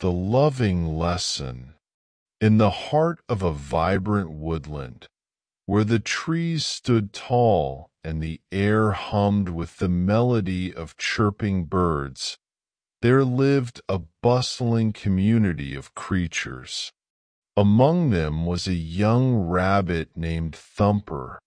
the loving lesson. In the heart of a vibrant woodland, where the trees stood tall and the air hummed with the melody of chirping birds, there lived a bustling community of creatures. Among them was a young rabbit named Thumper,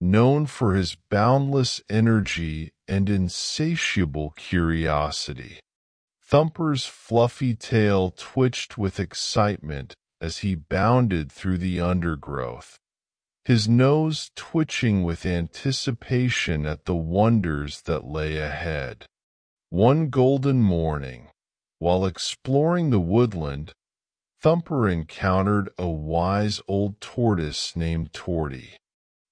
known for his boundless energy and insatiable curiosity. Thumper's fluffy tail twitched with excitement as he bounded through the undergrowth, his nose twitching with anticipation at the wonders that lay ahead. One golden morning, while exploring the woodland, Thumper encountered a wise old tortoise named Torty.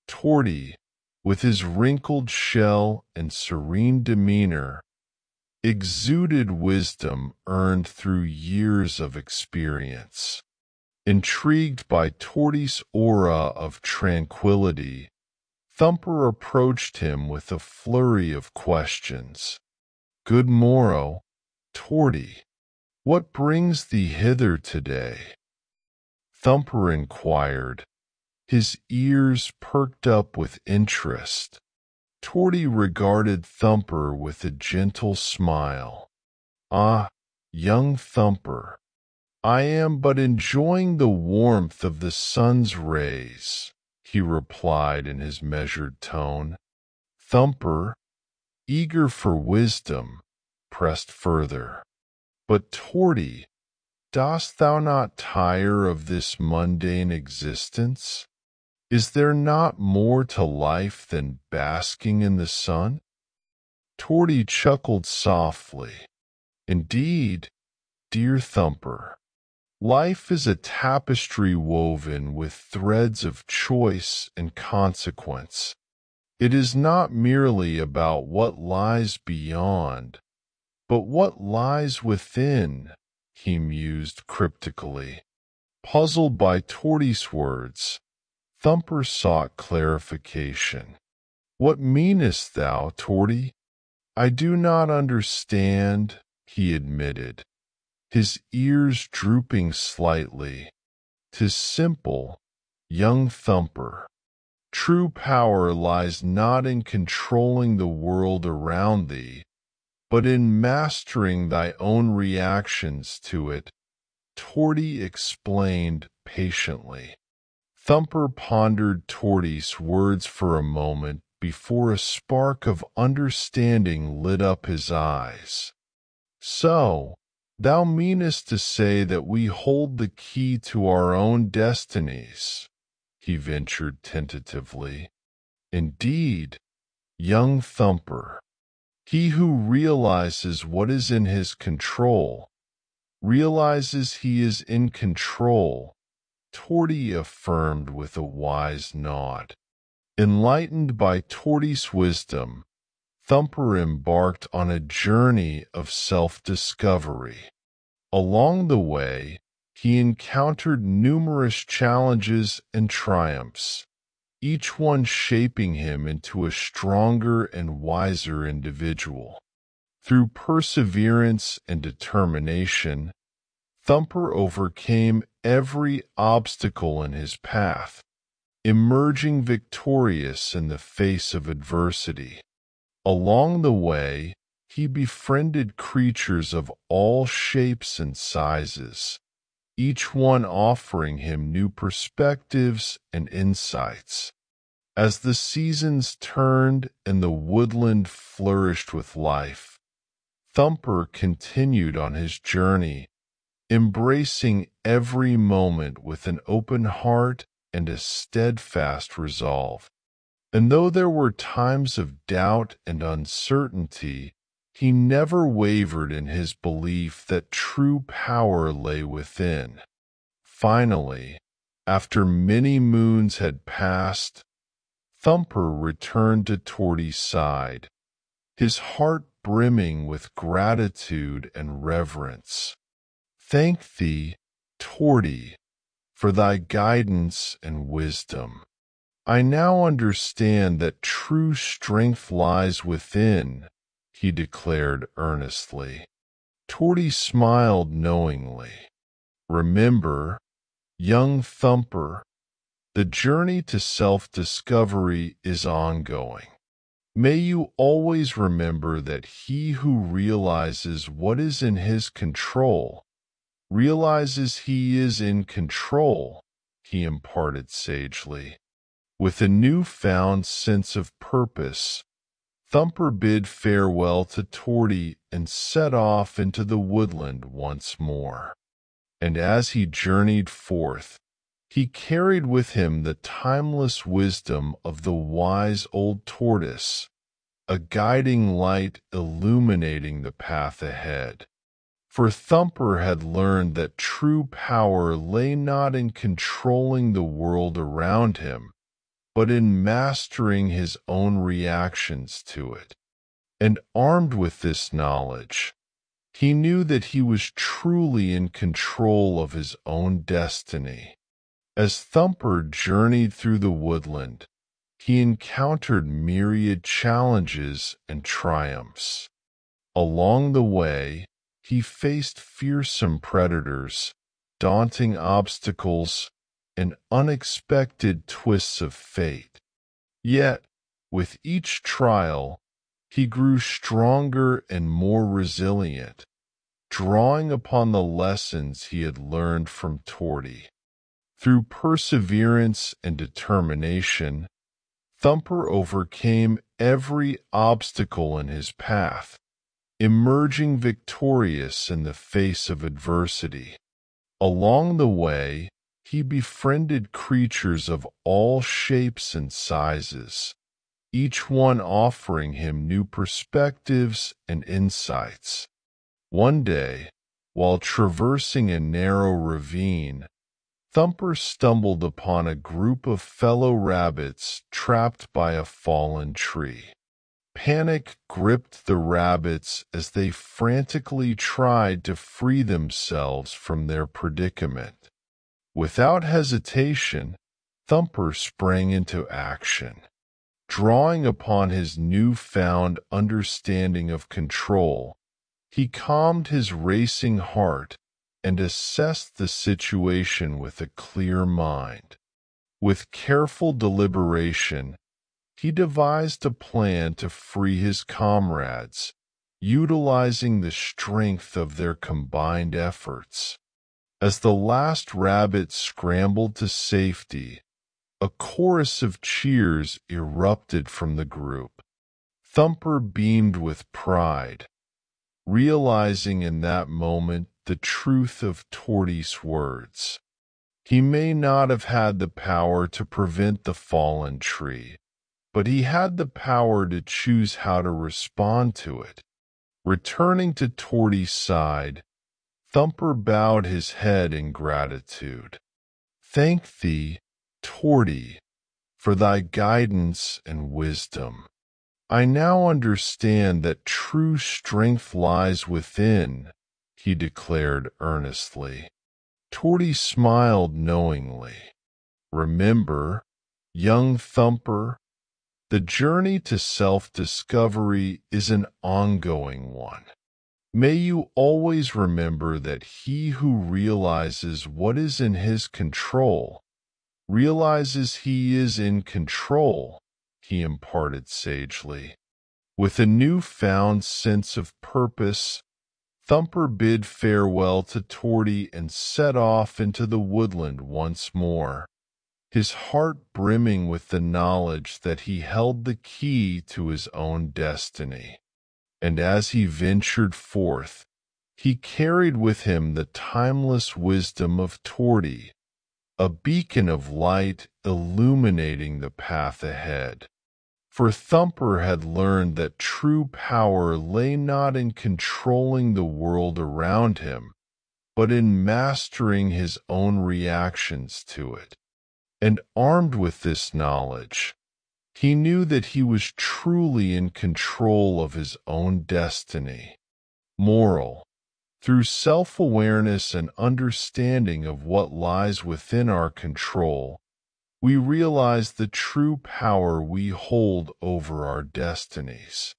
Torty, with his wrinkled shell and serene demeanor, exuded wisdom earned through years of experience. Intrigued by Torty's aura of tranquility, Thumper approached him with a flurry of questions. Good morrow, Torty. What brings thee hither today? Thumper inquired, his ears perked up with interest. Torty regarded Thumper with a gentle smile. Ah, young Thumper, I am but enjoying the warmth of the sun's rays, he replied in his measured tone. Thumper, eager for wisdom, pressed further. But Torty, dost thou not tire of this mundane existence? Is there not more to life than basking in the sun? Torty chuckled softly. Indeed, dear Thumper, Life is a tapestry woven with threads of choice and consequence. It is not merely about what lies beyond, but what lies within, he mused cryptically. Puzzled by Torty's words, Thumper sought clarification. What meanest thou, Torty? I do not understand, he admitted his ears drooping slightly. Tis simple, young thumper. True power lies not in controlling the world around thee, but in mastering thy own reactions to it, Torty explained patiently. Thumper pondered Torty's words for a moment before a spark of understanding lit up his eyes. So, Thou meanest to say that we hold the key to our own destinies, he ventured tentatively. Indeed, young Thumper, he who realizes what is in his control, realizes he is in control, Torty affirmed with a wise nod. Enlightened by Torty's wisdom, Thumper embarked on a journey of self-discovery. Along the way, he encountered numerous challenges and triumphs, each one shaping him into a stronger and wiser individual. Through perseverance and determination, Thumper overcame every obstacle in his path, emerging victorious in the face of adversity. Along the way, he befriended creatures of all shapes and sizes, each one offering him new perspectives and insights. As the seasons turned and the woodland flourished with life, Thumper continued on his journey, embracing every moment with an open heart and a steadfast resolve. And though there were times of doubt and uncertainty, he never wavered in his belief that true power lay within. Finally, after many moons had passed, Thumper returned to Torty's side, his heart brimming with gratitude and reverence. Thank thee, Torty, for thy guidance and wisdom. I now understand that true strength lies within, he declared earnestly. Torty smiled knowingly. Remember, young thumper, the journey to self-discovery is ongoing. May you always remember that he who realizes what is in his control realizes he is in control, he imparted sagely. With a new-found sense of purpose, Thumper bid farewell to Torty and set off into the woodland once more. And as he journeyed forth, he carried with him the timeless wisdom of the wise old tortoise, a guiding light illuminating the path ahead. For Thumper had learned that true power lay not in controlling the world around him, but in mastering his own reactions to it. And armed with this knowledge, he knew that he was truly in control of his own destiny. As Thumper journeyed through the woodland, he encountered myriad challenges and triumphs. Along the way, he faced fearsome predators, daunting obstacles, and unexpected twists of fate. Yet, with each trial, he grew stronger and more resilient, drawing upon the lessons he had learned from Torty. Through perseverance and determination, Thumper overcame every obstacle in his path, emerging victorious in the face of adversity. Along the way, he befriended creatures of all shapes and sizes, each one offering him new perspectives and insights. One day, while traversing a narrow ravine, Thumper stumbled upon a group of fellow rabbits trapped by a fallen tree. Panic gripped the rabbits as they frantically tried to free themselves from their predicament. Without hesitation, Thumper sprang into action. Drawing upon his new-found understanding of control, he calmed his racing heart and assessed the situation with a clear mind. With careful deliberation, he devised a plan to free his comrades, utilizing the strength of their combined efforts. As the last rabbit scrambled to safety, a chorus of cheers erupted from the group. Thumper beamed with pride, realizing in that moment the truth of Torty's words. He may not have had the power to prevent the fallen tree, but he had the power to choose how to respond to it. Returning to Torty's side, Thumper bowed his head in gratitude. Thank thee, Torty, for thy guidance and wisdom. I now understand that true strength lies within he declared earnestly. Torty smiled knowingly. Remember, young thumper, the journey to self-discovery is an ongoing one. May you always remember that he who realizes what is in his control realizes he is in control, he imparted sagely. With a new-found sense of purpose Thumper bid farewell to Torty and set off into the woodland once more, his heart brimming with the knowledge that he held the key to his own destiny. And as he ventured forth, he carried with him the timeless wisdom of Torty, a beacon of light illuminating the path ahead. For Thumper had learned that true power lay not in controlling the world around him, but in mastering his own reactions to it. And armed with this knowledge, he knew that he was truly in control of his own destiny. Moral Through self-awareness and understanding of what lies within our control, we realize the true power we hold over our destinies.